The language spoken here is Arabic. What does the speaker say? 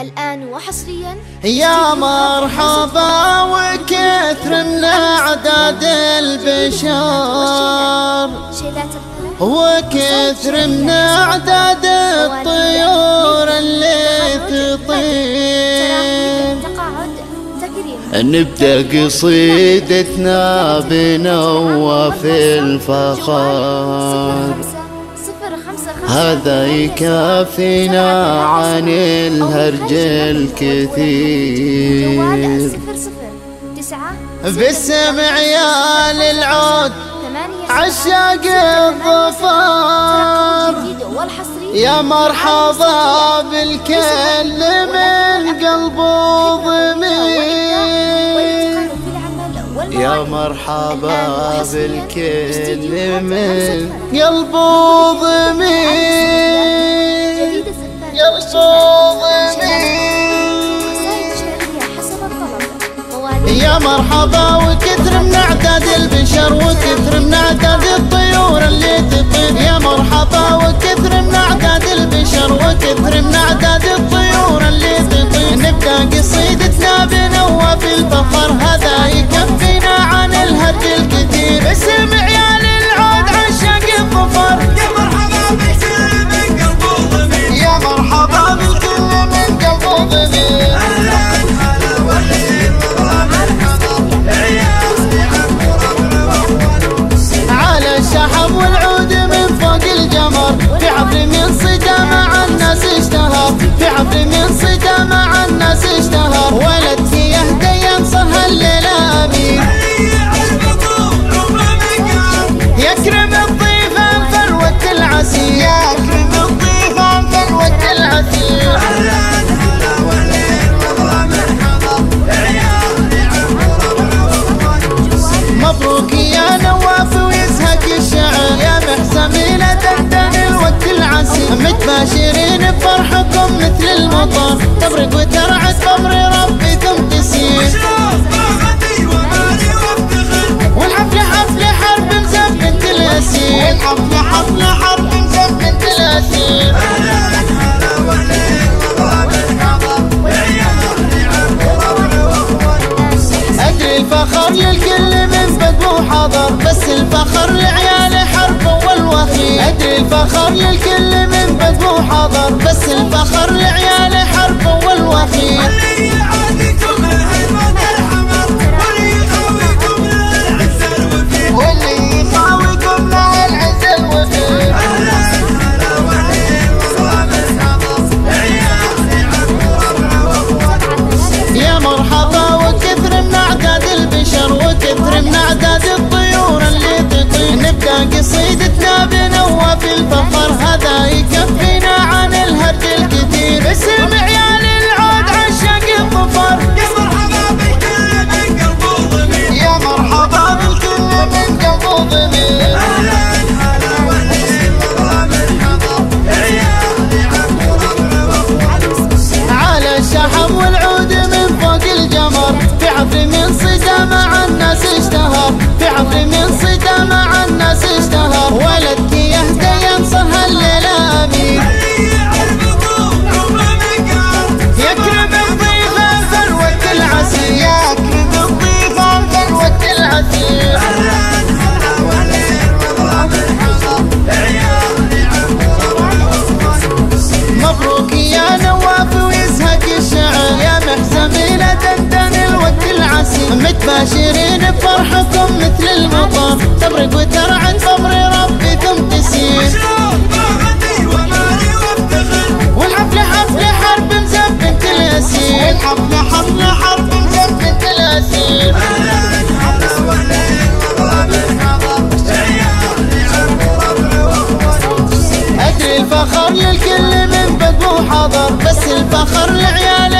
الآن وحصريا يا مرحبا وكثر من أعداد البشر. وكثر من أعداد الطيور اللي تطير. نبدأ قصيدتنا بنوا في الفخار هذا يكفينا عن الهرج الكثير. باسم عيال العود عشاق الظفار. يا مرحبا بالكل من قلبه ضمير يا مرحبا بالكل من قلب ضمير يا مرحبا وكثر من أعداد البشر وكثر من أعداد الطيور اللي تطير. يا مرحبا وكثر من أعداد البشر وكثر من أعداد تفرق وترعد بأمر ربي تنقسي والحفلة حفلة حرب مزمن تلاسي والحفلة حفلة حرب مزمن تلاسي أدري الفخر للكل من بدو وحضر بس الفخر لعيال حرب والوخي أدري الفخر للكل من بدو وحضر بس الفخر النظر بس الفخر لعيالي.